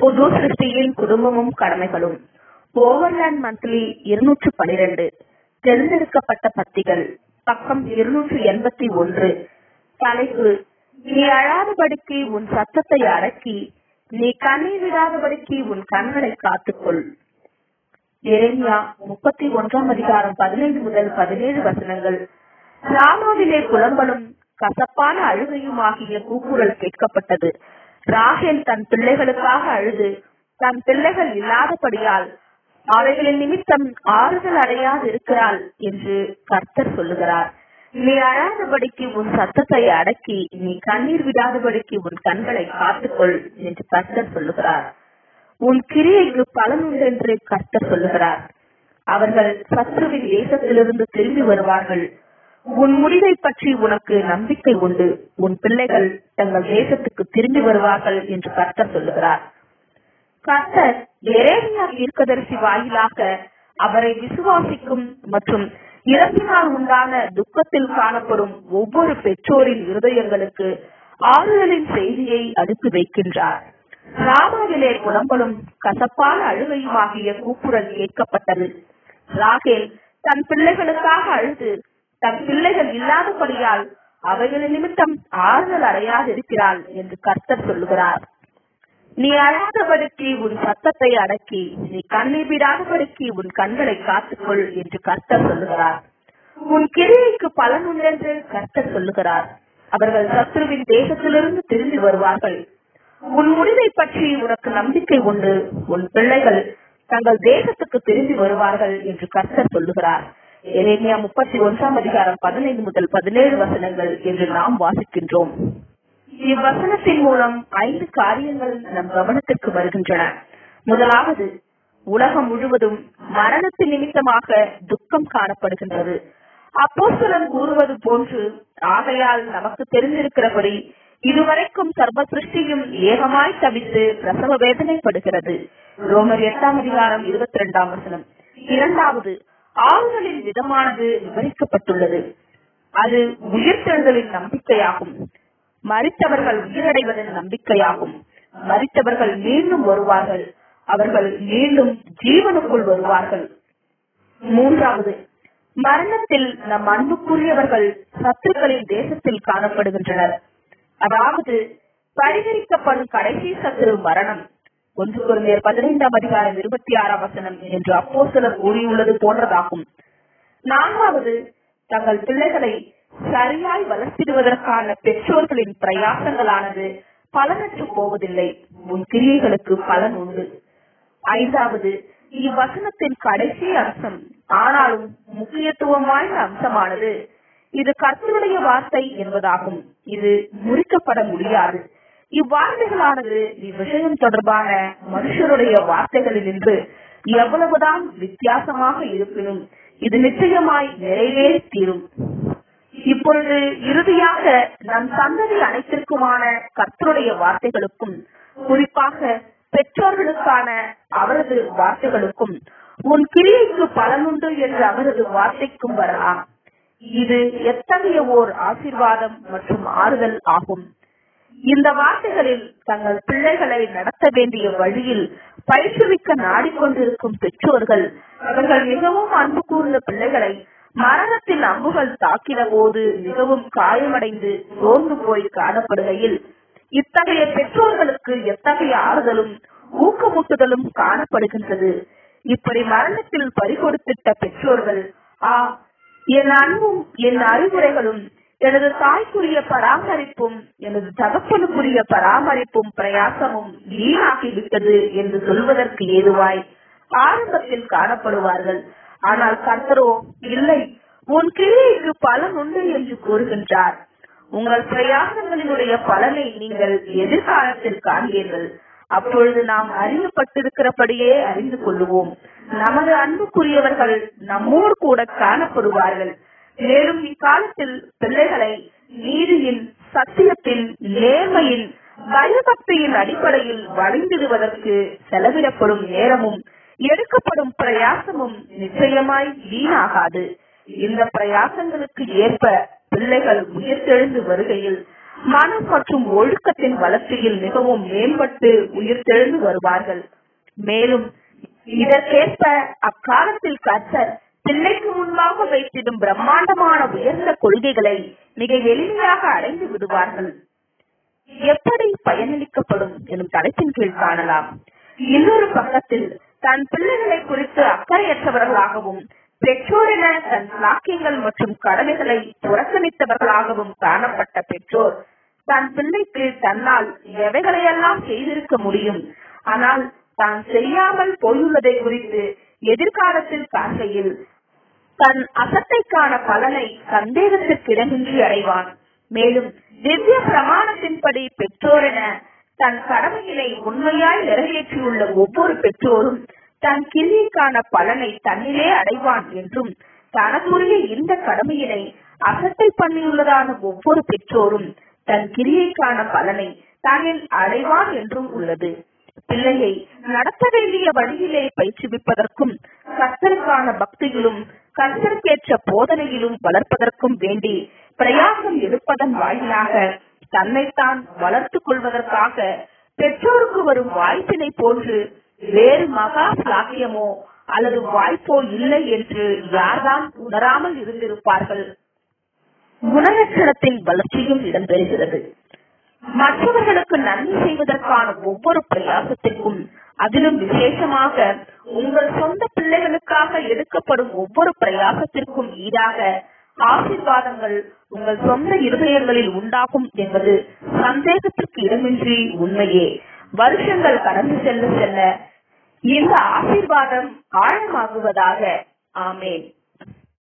புது சிருஷ்டியில் குடும்பமும் கடமைகளும். Overland monthly இருநூற்று பனிரெண்டு தேர்ந்தெடுக்கப்பட்ட பத்திகள் பக்கம் இருநூற்று எண்பத்தி ஒன்று தலைப்பு நீ அழாதபடிக்கு உன் சத்தத்தை அடக்கி நீ கண்ணீர் விடாதபடிக்கு உன் கண்களை காத்துக்கொள். எரேமியா முப்பத்தி ஒன்றாம் அதிகாரம் பதினைந்து முதல் பதினேழு வசனங்கள். ராமாவிலே குழம்பலும் கசப்பான அழுகையும் ஆகிய கூக்குரல் கேட்கப்பட்டது. ராகேல் தன் பிள்ளைகளுக்காக அழுது தன் பிள்ளைகள் இல்லாதபடியால் அவைகளின் நிமித்தம் ஆறுதல் அடையாது இருக்கிறாள் என்று கர்த்தர் சொல்லுகிறார். நீ அழாதபடிக்கு உன் சத்தத்தை அடக்கி நீ கண்ணீர் விடாதபடிக்கு உன் கண்களை காத்துக்கொள் என்று கர்த்தர் சொல்லுகிறார். உன் கிரியைக்கு பலன் உண்டு என்று கர்த்தர் சொல்லுகிறார். அவர்கள் சத்ருவின் தேசத்திலிருந்து திரும்பி வருவார்கள். உன் முடிவை பற்றி உனக்கு நம்பிக்கை உண்டு. உன் பிள்ளைகள் தங்கள் தேசத்துக்கு திரும்பி வருவார்கள் என்று கர்த்தர் சொல்லுகிறார். கர்த்தர் எரேமியா தீர்க்கதரிசி வாயிலாக அவரை விசுவாசிக்கும் மற்றும் இறப்பினால் உண்டான துக்கத்தில் காணப்படும் ஒவ்வொரு பெற்றோரின் இருதயங்களுக்கு ஆறுதலின் செய்தியை அனுப்பி வைக்கின்றார். ராமாவிலே புலம்பலும் கசப்பான அழுகையுமாகிய கூப்புரல் கேட்கப்பட்டது. ராகேல் தன் பிள்ளைகளுக்காக அழுது தன் பிள்ளைகள் இல்லாதபடியால் அவைகளின் நிமித்தம் ஆறுதல் அடையாதிருக்கிறாள் என்று கர்த்தர் சொல்லுகிறார். நீ அழாதபடுக்கி உன் சத்தத்தை அடக்கி நீ கண்ணீர் விடாதபடுக்கி உன் கண்களை காத்துக்கொள் என்று கர்த்தர் சொல்லுகிறார். உன் கிரியைக்கு பலன் உண்டென்று கர்த்தர் சொல்லுகிறார். அவர்கள் சத்ருவின் தேசத்திலிருந்து திரும்பி வருவார்கள். உன் முடிவை பற்றி உனக்கு நம்பிக்கை உண்டு. உன் பிள்ளைகள் தங்கள் தேசத்துக்கு திரும்பி வருவார்கள் என்று கர்த்தர் சொல்லுகிறார். எரேமியா முப்பத்தி ஒன்றாம் அதிகாரம் பதினைந்து முதல் பதினேழு வசனங்கள் என்று நாம் வாசிக்கின்றோம். இவ்வசனத்தின் மூலம் ஐந்து காரியங்கள் நம் கவனத்திற்கு வருகின்றன. முதலாவது உலகம் முழுவதும் மரணத்தின் நிமித்தமாக துக்கம் காணப்படுகின்றது. அப்போஸ்தலன் கூறுவது போன்று ஆகையால் நமக்கு தெரிந்திருக்கிறபடி இதுவரைக்கும் சர்வ சிருஷ்டியும் ஏகமாய் தவித்து பிரசவ வேதனைப்படுகிறது. ரோமர் எட்டாம் அதிகாரம் இருபத்தி இரண்டாம் வசனம். இரண்டாவது ஆறுகளின் விதமானது விவரிக்கப்பட்டுள்ளது. அது உயிர்த்தெழுதலின் நம்பிக்கையாகும். மறித்தவர்கள் உயிரடைவதன் நம்பிக்கையாகும். மறித்தவர்கள் மீண்டும் வருவார்கள். அவர்கள் மீண்டும் ஜீவனுக்குள் வருவார்கள். மூன்றாவது மரணத்தில் நம் அன்புக்குரியவர்கள் சத்துருக்களின் தேசத்தில் காணப்படுகின்றனர். அதாவது பரிகரிக்கப்படும் கடைசி சத்துரு மரணம். ஒன்று குழந்தையர் பதினைந்தாம் அதிகாரம் இருபத்தி ஆறாம் வசனம் என்று அப்போ சிலர் கூறியுள்ளது போன்றதாகும். நான்காவது தங்கள் பிள்ளைகளை சரியாய் வளர்த்திடுவதற்கான பெற்றோர்களின் பிரயாசங்களானது பலனற்று போவதில்லை. உன் கிரியைகளுக்கு பலன் உண்டு. ஐந்தாவது இவ்வசனத்தின் கடைசி அம்சம் ஆனாலும் முக்கியத்துவம் வாய்ந்த அம்சமானது. இது கர்த்தருடைய வார்த்தை என்பதாகும். இது முறிக்கப்பட முடியாது. இவ்வார்த்தைகளானது இவ்விஷயம் தொடர்பான மனுஷருடைய வார்த்தைகளில் நின்று எவ்வளவுதான் வித்தியாசமாக இருப்பினும் இது நிச்சயமாய் நிறைவே தீரும். இப்பொழுது இறுதியாக நம் சந்ததி அனைத்திற்குமான கர்த்தருடைய வார்த்தைகளுக்கும் குறிப்பாக பெற்றோர்களுக்கான அவரது வார்த்தைகளுக்கும் உன் கிரியைக்கு பலனுண்டு என்ற அவரது வார்த்தைக்கும் வரலாம். இது எத்தகைய ஓர் ஆசிர்வாதம் மற்றும் ஆறுதல் ஆகும்? இந்த வார்த்தைகளில் தங்கள் பிள்ளைகளை நடத்த வேண்டிய வழியில் பயிற்றுவிக்க நாடிக்கொண்டிருக்கும் பெற்றோர்கள் அவர்கள் மிகவும் அன்பு கூர்ந்த பிள்ளைகளை மரணத்தில் அம்புகள் தாக்கின போது மிகவும் காயமடைந்து சோர்ந்து போய் காணப்படுகையில் இத்தகைய பெற்றோர்களுக்கு எத்தகைய ஆறுதலும் ஊக்கமூட்டுதலும் காணப்படுகின்றது. இப்படி மரணத்தில் பறிகொடுத்திட்ட பெற்றோர்கள் ஆ என் அன்பும் என் அறிவுரைகளும் எனது தாய்க்குரிய பராமரிப்பும் எனது தகப்பனுக்குரிய பராமரிப்பும் பிரயாசமும் வீணாகிவிட்டது என்று சொல்வதற்கு ஏதுவாய் ஆரம்பத்தில் காணப்படுவார்கள். ஆனால் கர்த்தரோ இல்லை உன் கிரியைக்கு பலன் உண்டு என்று கூறுகின்றார். உங்கள் பிரயாசங்களினுடைய பலனை நீங்கள் எதிர்காலத்தில் காண்பீர்கள். அப்பொழுது நாம் அறியப்பட்டிருக்கிறபடியே அறிந்து கொள்ளுவோம். நமது அன்புக்குரியவர்கள் நம்மோடு கூட காணப்படுவார்கள். மேலும் இக்காலத்தில் பிள்ளைகளை நீதியின் சத்தியத்தின் நேர்மையின் பயபக்தியின் அடிப்படையில் வழிந்திடுவதற்கு செலவிடப்படும் நேரமும் எடுக்கப்படும் பிரயாசமும் நிச்சயமாய் வீணாகாது. இந்த பிரயாசங்களுக்கு ஏற்ப பிள்ளைகள் உயிர்த்தெழுந்து வருகையில் மனம் மற்றும் ஒழுக்கத்தின் வளர்ச்சியில் மிகவும் மேம்பட்டு உயிர்த்தெழுந்து வருவார்கள். மேலும் இதற்கேற்ப அக்காலத்தில் கர்த்தர் பிள்ளைக்கு முன்பாக வைத்திடும் பிரம்மாண்டமான உயர்ந்த கொள்கைகளை மிக எளிமையாக அடைந்து விடுவார்கள். எப்படி பயனளிக்கப்படும் எனும் தலைப்பின் கீழ் காணலாம். இன்னொரு பக்கத்தில் தன் பிள்ளைகளை குறித்து அக்கறையற்றவர்களாகவும் பெற்றோரின தன் சாக்கியங்கள் மற்றும் கடமைகளை புறக்கணித்தவர்களாகவும் காணப்பட்ட பெற்றோர் தன் பிள்ளைக்கு தன்னால் எவைகளையெல்லாம் செய்திருக்க முடியும் ஆனால் தான் செய்யாமல் போயுள்ளதை குறித்து எதிர்காலத்தில் பார்க்கையில் தன் அசத்தைக்கான பலனை சந்தேகத்திற்கிடமின்றி அடைவான். மேலும் திவ்ய பிரமாணத்தின்படி பெற்றோரென தன் கடமையினை உண்மையாய் நிறைவேற்றியுள்ள ஒவ்வொரு பெற்றோரும் தன் கிரியைக்கான பலனை தன்னிலே அடைவான் என்றும் தனக்குரிய இந்த கடமையினை அசட்டை பண்ணியுள்ளதான ஒவ்வொரு பெற்றோரும் தன் கிரியைக்கான பலனை தானில் அடைவான் என்றும் உள்ளது. பிள்ளையை நடத்த வேண்டிய வழியிலே பயிற்றுவிப்பதற்கும் கர்த்தருக்கான பக்தியிலும் கர்த்தருக்கேற்ற போதனையிலும் வளர்ப்பதற்கும் வேண்டி பிரயாசம் எடுப்பதன் வாயிலாக தன்னைத்தான் வளர்த்துக் கொள்வதற்காக பெற்றோருக்கு வரும் வாய்ப்பினை போன்று வேறு மகா சாக்கியமோ அல்லது வாய்ப்போ இல்லை என்று யார்தான் உணராமல் இருந்திருப்பார்கள். குணலட்சணத்தின் வளர்ச்சியும் இடம்பெறுகிறது. மற்றவர்களுக்கு நன்மை செய்வதற்கான ஒவ்வொரு பிரயாசத்திற்கும் அதிலும் விசேஷமாக உங்கள் சொந்த பிள்ளைகளுக்காக எடுக்கப்படும் ஒவ்வொரு பிரயாசத்திற்கும் ஈடாக ஆசீர்வாதங்கள் உங்கள் சொந்த இருதயங்களில் உண்டாகும் என்பது சந்தேகத்திற்கு இடமின்றி உண்மையே. வருஷங்கள் கடந்து செல்ல செல்ல இந்த ஆசீர்வாதம் ஆழமாகுவதாக. ஆமேன்.